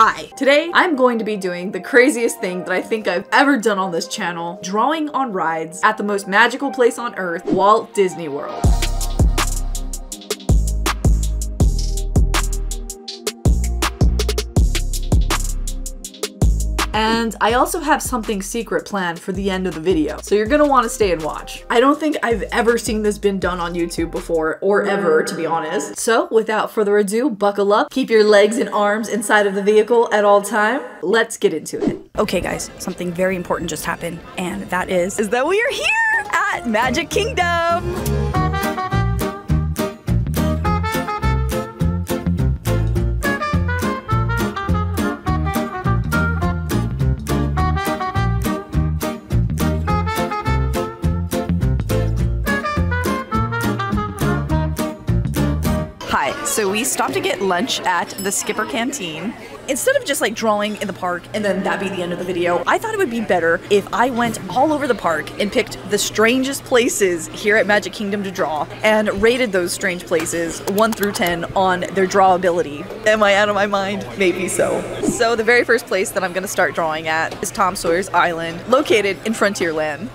Hi, today I'm going to be doing the craziest thing that I think I've ever done on this channel, drawing on rides at the most magical place on earth, Walt Disney World. And I also have something secret planned for the end of the video, so you're gonna want to stay and watch. I don't think I've ever seen this been done on YouTube before, or ever, to be honest. So without further ado, buckle up, keep your legs and arms inside of the vehicle at all time. Let's get into it. Okay, guys, something very important just happened, and that is is that we are here at Magic Kingdom. So we stopped to get lunch at the Skipper Canteen. Instead of just like drawing in the park and then that be the end of the video, I thought it would be better if I went all over the park and picked the strangest places here at Magic Kingdom to draw and rated those strange places 1 through 10 on their drawability. Am I out of my mind? Maybe so. So the very first place that I'm going to start drawing at is Tom Sawyer's Island, located in Frontierland.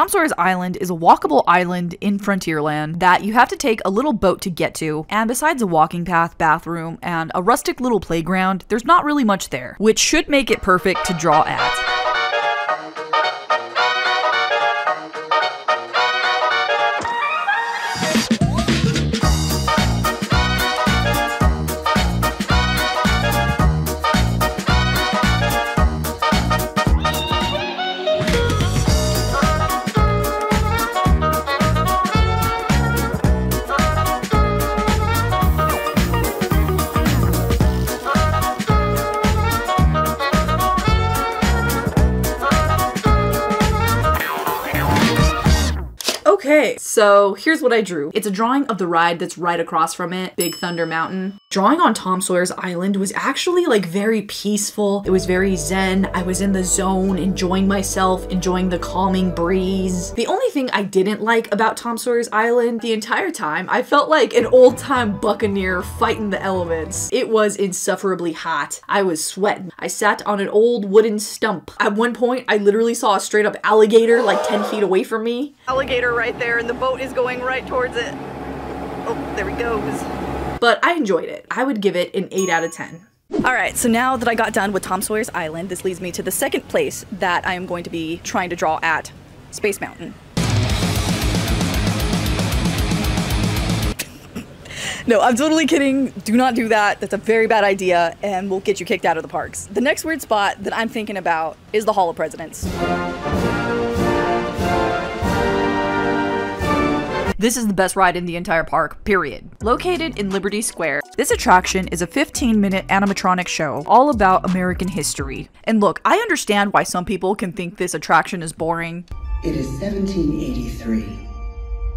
Tom Sawyer's Island is a walkable island in Frontierland that you have to take a little boat to get to, and besides a walking path, bathroom, and a rustic little playground, there's not really much there, which should make it perfect to draw at. So here's what I drew. It's a drawing of the ride that's right across from it, Big Thunder Mountain. Drawing on Tom Sawyer's Island was actually like very peaceful. It was very zen. I was in the zone, enjoying myself, enjoying the calming breeze. The only thing I didn't like about Tom Sawyer's Island the entire time, I felt like an old time buccaneer fighting the elements. It was insufferably hot. I was sweating. I sat on an old wooden stump. At one point, I literally saw a straight up alligator like 10 feet away from me. Alligator right there, in the boat is going right towards it. Oh, there he goes. But I enjoyed it. I would give it an 8 out of 10. All right, so now that I got done with Tom Sawyer's Island, this leads me to the second place that I am going to be trying to draw at Space Mountain. No, I'm totally kidding. Do not do that. That's a very bad idea and we'll get you kicked out of the parks. The next weird spot that I'm thinking about is the Hall of Presidents. This is the best ride in the entire park, period. Located in Liberty Square, this attraction is a 15 minute animatronic show all about American history. And look, I understand why some people can think this attraction is boring. It is 1783,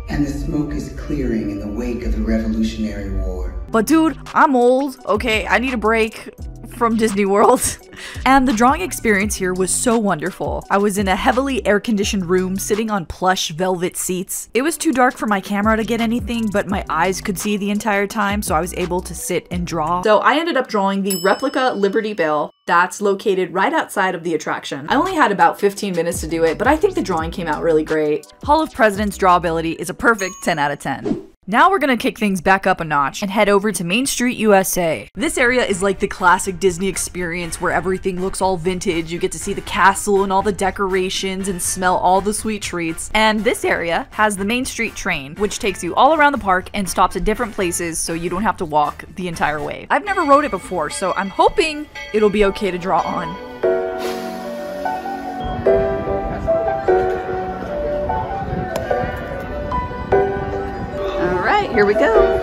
and the smoke is clearing in the wake of the Revolutionary War. But dude, I'm old. Okay, I need a break from Disney World. and the drawing experience here was so wonderful. I was in a heavily air conditioned room sitting on plush velvet seats. It was too dark for my camera to get anything, but my eyes could see the entire time, so I was able to sit and draw. So I ended up drawing the replica Liberty Bell that's located right outside of the attraction. I only had about 15 minutes to do it, but I think the drawing came out really great. Hall of Presidents drawability is a perfect 10 out of 10. Now we're gonna kick things back up a notch and head over to Main Street USA. This area is like the classic Disney experience where everything looks all vintage, you get to see the castle and all the decorations and smell all the sweet treats. And this area has the Main Street train, which takes you all around the park and stops at different places so you don't have to walk the entire way. I've never rode it before, so I'm hoping it'll be okay to draw on. Here we go.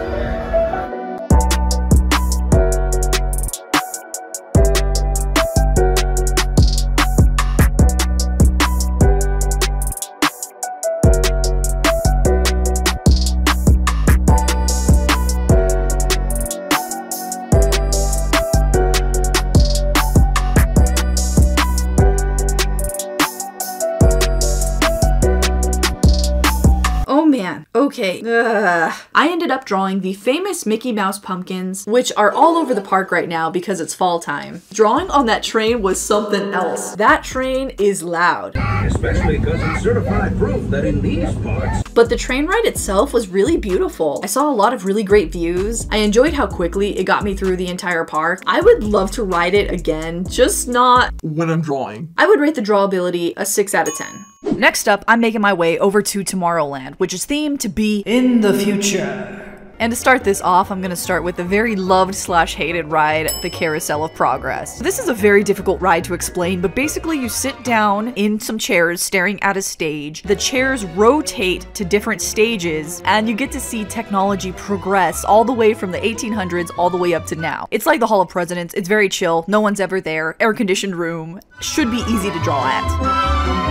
Ended up drawing the famous Mickey Mouse pumpkins, which are all over the park right now because it's fall time. Drawing on that train was something else. That train is loud. Especially because it's certified proof that in these parts, But the train ride itself was really beautiful. I saw a lot of really great views. I enjoyed how quickly it got me through the entire park. I would love to ride it again, just not. when I'm drawing. I would rate the drawability a 6 out of 10. Next up, I'm making my way over to Tomorrowland, which is themed to be in the future. And to start this off, I'm gonna start with the very loved slash hated ride, the Carousel of Progress. This is a very difficult ride to explain, but basically you sit down in some chairs staring at a stage. The chairs rotate to different stages, and you get to see technology progress all the way from the 1800s all the way up to now. It's like the Hall of Presidents, it's very chill, no one's ever there, air conditioned room, should be easy to draw at.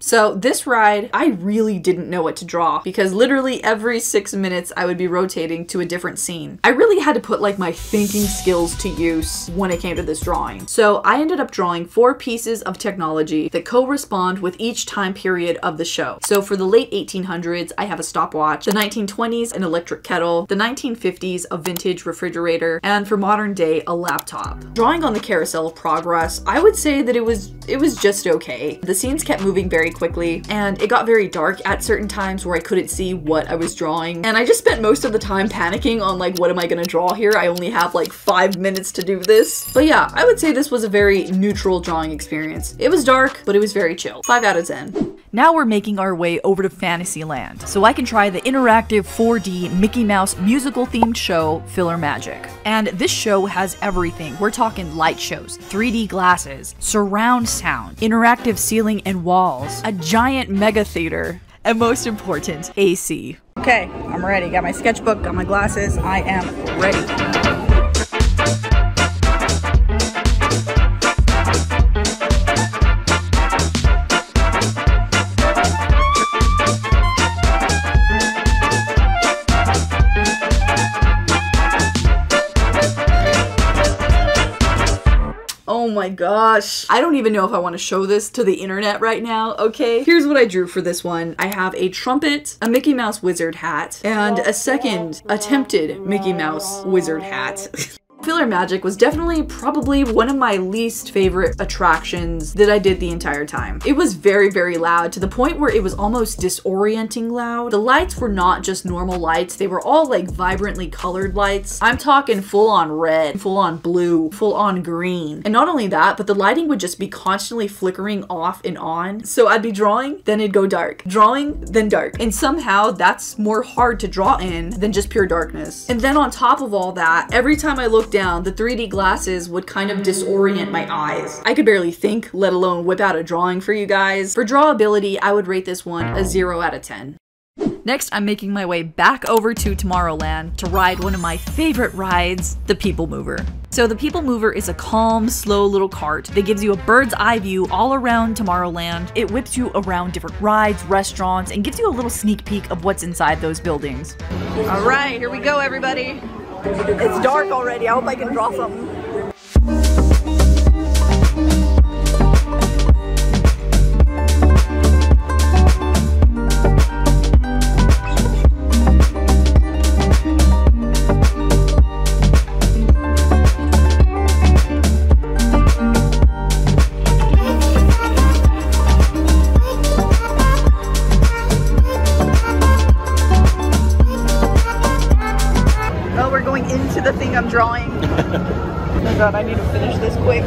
So this ride, I really didn't know what to draw because literally every six minutes I would be rotating to a different scene. I really had to put like my thinking skills to use when it came to this drawing. So I ended up drawing four pieces of technology that correspond with each time period of the show. So for the late 1800s, I have a stopwatch, the 1920s, an electric kettle, the 1950s, a vintage refrigerator, and for modern day, a laptop. Drawing on the carousel of progress, I would say that it was it was just okay. The scenes kept moving very quickly, and it got very dark at certain times where I couldn't see what I was drawing. And I just spent most of the time panicking on like, what am I gonna draw here? I only have like five minutes to do this. But yeah, I would say this was a very neutral drawing experience. It was dark, but it was very chill. Five out of 10. Now we're making our way over to Fantasyland, so I can try the interactive 4D Mickey Mouse musical themed show, PhilharMagic. And this show has everything. We're talking light shows, 3D glasses, surround sound, interactive ceiling and walls, a giant mega theater, and most important, AC. Okay, I'm ready. Got my sketchbook, got my glasses. I am ready. My gosh. I don't even know if I want to show this to the internet right now, okay? Here's what I drew for this one. I have a trumpet, a Mickey Mouse wizard hat, and a oh, second oh, attempted Mickey Mouse wizard hat. PhilharMagic was definitely probably one of my least favorite attractions that I did the entire time. It was very, very loud to the point where it was almost disorienting loud. The lights were not just normal lights, they were all like vibrantly colored lights. I'm talking full on red, full on blue, full on green. And not only that, but the lighting would just be constantly flickering off and on. So I'd be drawing, then it'd go dark. Drawing, then dark. And somehow that's more hard to draw in than just pure darkness. And then on top of all that, every time I looked down, the 3D glasses would kind of disorient my eyes. I could barely think, let alone whip out a drawing for you guys. For drawability, I would rate this one a 0 out of 10. Next, I'm making my way back over to Tomorrowland to ride one of my favorite rides, the People Mover. So, the People Mover is a calm, slow little cart that gives you a bird's eye view all around Tomorrowland. It whips you around different rides, restaurants, and gives you a little sneak peek of what's inside those buildings. All right, here we go, everybody. It's dark already. I hope I can draw something. I'm drawing. oh my god, I need to finish this quick.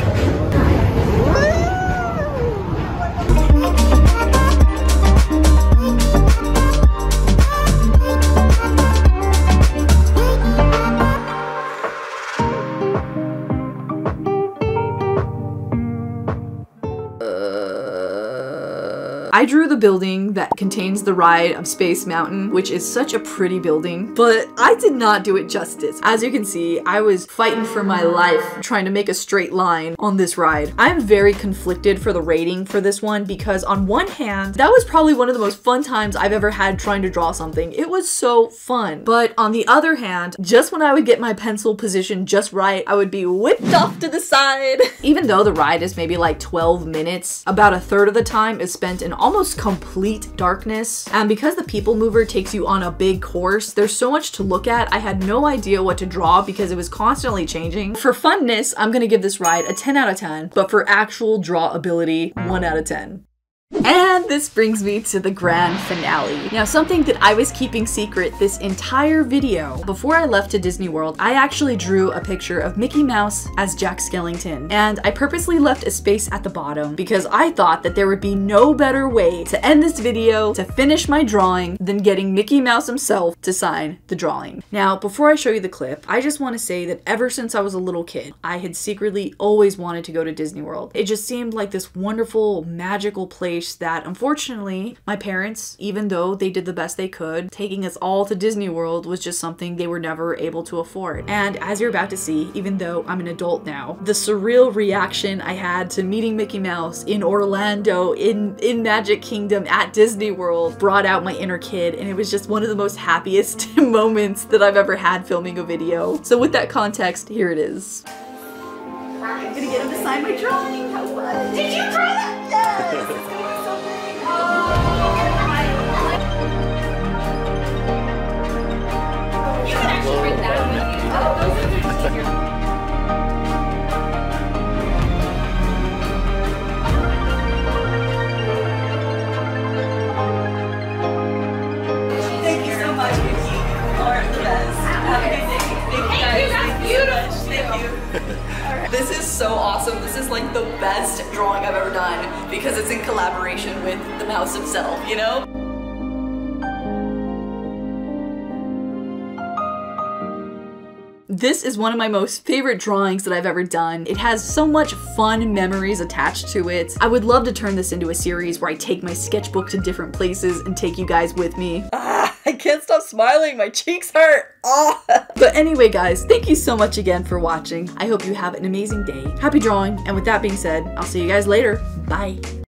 I drew the building that contains the ride of Space Mountain, which is such a pretty building, but I did not do it justice. As you can see, I was fighting for my life trying to make a straight line on this ride. I'm very conflicted for the rating for this one because on one hand, that was probably one of the most fun times I've ever had trying to draw something. It was so fun. But on the other hand, just when I would get my pencil position just right, I would be whipped off to the side. Even though the ride is maybe like 12 minutes, about a third of the time is spent in almost complete darkness. And because the people mover takes you on a big course, there's so much to look at. I had no idea what to draw because it was constantly changing. For funness, I'm gonna give this ride a 10 out of 10, but for actual draw ability, 1 out of 10. And this brings me to the grand finale. Now, something that I was keeping secret this entire video. Before I left to Disney World, I actually drew a picture of Mickey Mouse as Jack Skellington. And I purposely left a space at the bottom because I thought that there would be no better way to end this video, to finish my drawing, than getting Mickey Mouse himself to sign the drawing. Now, before I show you the clip, I just want to say that ever since I was a little kid, I had secretly always wanted to go to Disney World. It just seemed like this wonderful, magical place that unfortunately my parents, even though they did the best they could, taking us all to Disney World was just something they were never able to afford. And as you're about to see, even though I'm an adult now, the surreal reaction I had to meeting Mickey Mouse in Orlando, in, in Magic Kingdom, at Disney World brought out my inner kid and it was just one of the most happiest moments that I've ever had filming a video. So with that context, here it is. I'm gonna get him to sign my drawing. How fun. Did you draw that? Yes! Thank you, that's Thank you. This is so awesome. This is like the best drawing I've ever done because it's in collaboration with the mouse himself, you know? This is one of my most favorite drawings that I've ever done. It has so much fun memories attached to it. I would love to turn this into a series where I take my sketchbook to different places and take you guys with me. Ah, I can't stop smiling. My cheeks hurt. Ah. But anyway, guys, thank you so much again for watching. I hope you have an amazing day. Happy drawing. And with that being said, I'll see you guys later. Bye.